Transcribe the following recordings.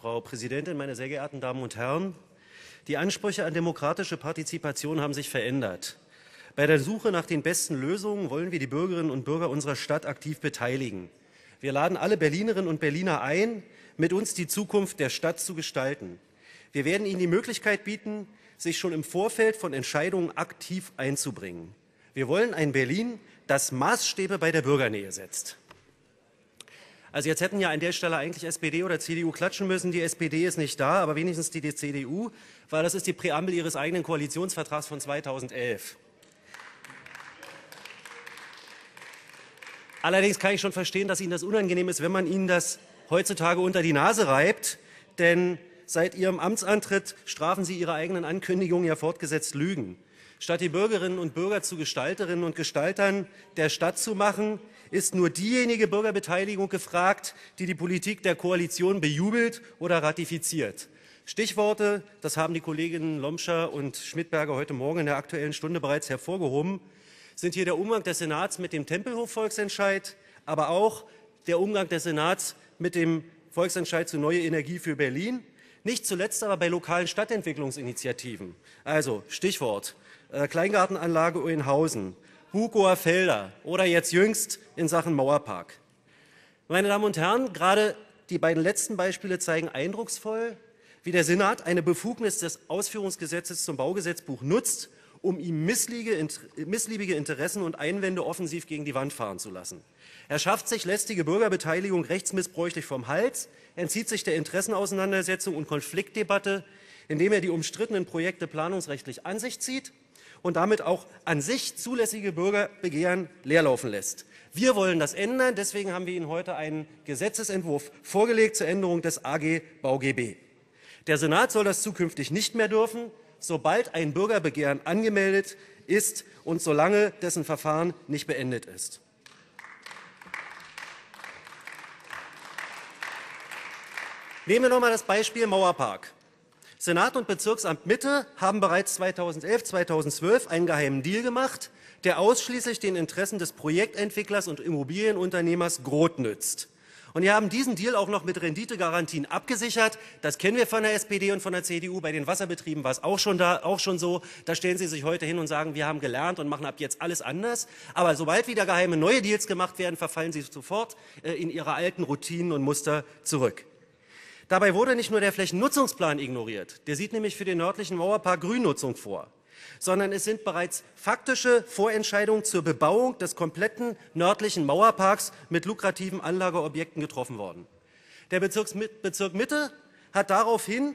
Frau Präsidentin, meine sehr geehrten Damen und Herren! Die Ansprüche an demokratische Partizipation haben sich verändert. Bei der Suche nach den besten Lösungen wollen wir die Bürgerinnen und Bürger unserer Stadt aktiv beteiligen. Wir laden alle Berlinerinnen und Berliner ein, mit uns die Zukunft der Stadt zu gestalten. Wir werden Ihnen die Möglichkeit bieten, sich schon im Vorfeld von Entscheidungen aktiv einzubringen. Wir wollen ein Berlin, das Maßstäbe bei der Bürgernähe setzt. Also jetzt hätten ja an der Stelle eigentlich SPD oder CDU klatschen müssen. Die SPD ist nicht da, aber wenigstens die CDU, weil das ist die Präambel ihres eigenen Koalitionsvertrags von 2011. Allerdings kann ich schon verstehen, dass Ihnen das unangenehm ist, wenn man Ihnen das heutzutage unter die Nase reibt. Denn seit Ihrem Amtsantritt strafen Sie Ihre eigenen Ankündigungen ja fortgesetzt Lügen. Statt die Bürgerinnen und Bürger zu Gestalterinnen und Gestaltern der Stadt zu machen, ist nur diejenige Bürgerbeteiligung gefragt, die die Politik der Koalition bejubelt oder ratifiziert. Stichworte, das haben die Kolleginnen Lomscher und Schmidberger heute Morgen in der Aktuellen Stunde bereits hervorgehoben, sind hier der Umgang des Senats mit dem Tempelhof-Volksentscheid, aber auch der Umgang des Senats mit dem Volksentscheid zu Neue Energie für Berlin, nicht zuletzt aber bei lokalen Stadtentwicklungsinitiativen. Also Stichwort äh, Kleingartenanlage Oeynhausen, Bukower Felder oder jetzt jüngst in Sachen Mauerpark. Meine Damen und Herren, gerade die beiden letzten Beispiele zeigen eindrucksvoll, wie der Senat eine Befugnis des Ausführungsgesetzes zum Baugesetzbuch nutzt, um ihm missliebige Interessen und Einwände offensiv gegen die Wand fahren zu lassen. Er schafft sich lästige Bürgerbeteiligung rechtsmissbräuchlich vom Hals, entzieht sich der Interessenauseinandersetzung und Konfliktdebatte, indem er die umstrittenen Projekte planungsrechtlich an sich zieht und damit auch an sich zulässige Bürgerbegehren leerlaufen lässt. Wir wollen das ändern, deswegen haben wir Ihnen heute einen Gesetzesentwurf vorgelegt zur Änderung des AG BauGB. Der Senat soll das zukünftig nicht mehr dürfen sobald ein Bürgerbegehren angemeldet ist und solange dessen Verfahren nicht beendet ist. Nehmen wir noch einmal das Beispiel Mauerpark. Senat und Bezirksamt Mitte haben bereits 2011, 2012 einen geheimen Deal gemacht, der ausschließlich den Interessen des Projektentwicklers und Immobilienunternehmers Groth nützt. Und wir haben diesen Deal auch noch mit Renditegarantien abgesichert. Das kennen wir von der SPD und von der CDU. Bei den Wasserbetrieben war es auch schon, da, auch schon so. Da stellen Sie sich heute hin und sagen, wir haben gelernt und machen ab jetzt alles anders. Aber sobald wieder geheime neue Deals gemacht werden, verfallen Sie sofort äh, in Ihre alten Routinen und Muster zurück. Dabei wurde nicht nur der Flächennutzungsplan ignoriert. Der sieht nämlich für den nördlichen Mauerpark Grünnutzung vor sondern es sind bereits faktische Vorentscheidungen zur Bebauung des kompletten nördlichen Mauerparks mit lukrativen Anlageobjekten getroffen worden. Der Bezirk Mitte hat daraufhin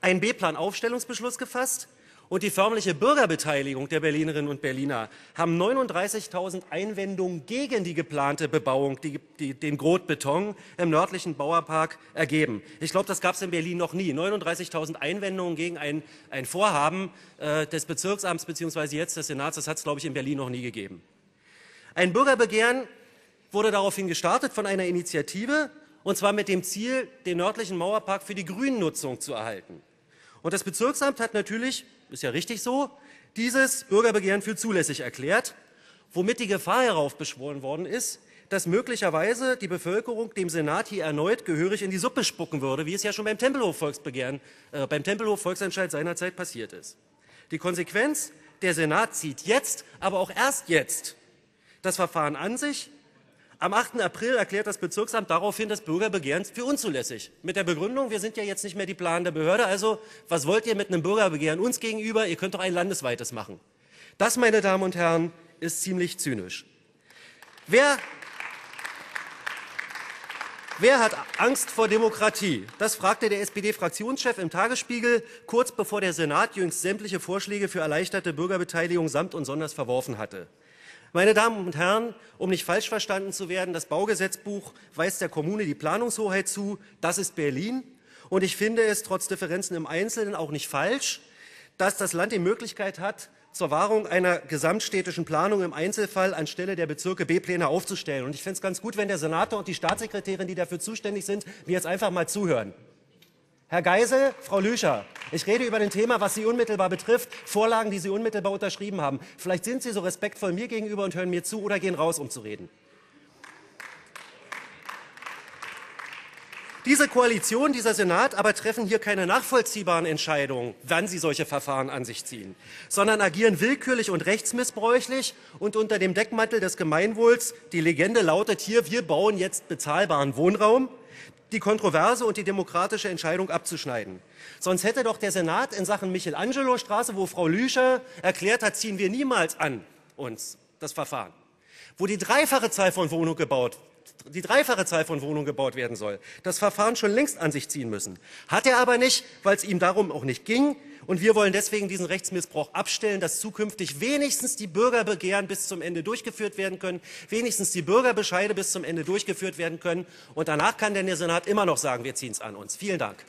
einen B-Plan-Aufstellungsbeschluss gefasst und die förmliche Bürgerbeteiligung der Berlinerinnen und Berliner haben 39.000 Einwendungen gegen die geplante Bebauung, die, die, den Grotbeton im nördlichen Bauerpark ergeben. Ich glaube, das gab es in Berlin noch nie. 39.000 Einwendungen gegen ein, ein Vorhaben äh, des Bezirksamts bzw. jetzt des Senats, das hat es, glaube ich, in Berlin noch nie gegeben. Ein Bürgerbegehren wurde daraufhin gestartet von einer Initiative, und zwar mit dem Ziel, den nördlichen Mauerpark für die Grünnutzung zu erhalten. Und das Bezirksamt hat natürlich ist ja richtig so, dieses Bürgerbegehren für zulässig erklärt, womit die Gefahr heraufbeschworen worden ist, dass möglicherweise die Bevölkerung dem Senat hier erneut gehörig in die Suppe spucken würde, wie es ja schon beim Tempelhof-Volksbegehren, äh, beim Tempelhof-Volksentscheid seinerzeit passiert ist. Die Konsequenz, der Senat zieht jetzt, aber auch erst jetzt das Verfahren an sich am 8. April erklärt das Bezirksamt daraufhin das Bürgerbegehren für unzulässig. Mit der Begründung, wir sind ja jetzt nicht mehr die planende Behörde, also was wollt ihr mit einem Bürgerbegehren uns gegenüber? Ihr könnt doch ein landesweites machen. Das, meine Damen und Herren, ist ziemlich zynisch. Wer, wer hat Angst vor Demokratie? Das fragte der SPD-Fraktionschef im Tagesspiegel, kurz bevor der Senat jüngst sämtliche Vorschläge für erleichterte Bürgerbeteiligung samt und sonders verworfen hatte. Meine Damen und Herren, um nicht falsch verstanden zu werden, das Baugesetzbuch weist der Kommune die Planungshoheit zu. Das ist Berlin. Und ich finde es trotz Differenzen im Einzelnen auch nicht falsch, dass das Land die Möglichkeit hat, zur Wahrung einer gesamtstädtischen Planung im Einzelfall anstelle der Bezirke B-Pläne aufzustellen. Und ich finde es ganz gut, wenn der Senator und die Staatssekretärin, die dafür zuständig sind, mir jetzt einfach mal zuhören. Herr Geisel, Frau Lüscher, ich rede über ein Thema, was Sie unmittelbar betrifft, Vorlagen, die Sie unmittelbar unterschrieben haben. Vielleicht sind Sie so respektvoll mir gegenüber und hören mir zu oder gehen raus, um zu reden. Diese Koalition, dieser Senat aber treffen hier keine nachvollziehbaren Entscheidungen, wann sie solche Verfahren an sich ziehen, sondern agieren willkürlich und rechtsmissbräuchlich und unter dem Deckmantel des Gemeinwohls. Die Legende lautet hier, wir bauen jetzt bezahlbaren Wohnraum, die kontroverse und die demokratische Entscheidung abzuschneiden. Sonst hätte doch der Senat in Sachen Michelangelo-Straße, wo Frau Lüscher erklärt hat, ziehen wir niemals an uns das Verfahren, wo die dreifache Zahl von Wohnungen gebaut die dreifache Zahl von Wohnungen gebaut werden soll, das Verfahren schon längst an sich ziehen müssen. Hat er aber nicht, weil es ihm darum auch nicht ging. Und wir wollen deswegen diesen Rechtsmissbrauch abstellen, dass zukünftig wenigstens die Bürgerbegehren bis zum Ende durchgeführt werden können, wenigstens die Bürgerbescheide bis zum Ende durchgeführt werden können. Und danach kann denn der Senat immer noch sagen, wir ziehen es an uns. Vielen Dank.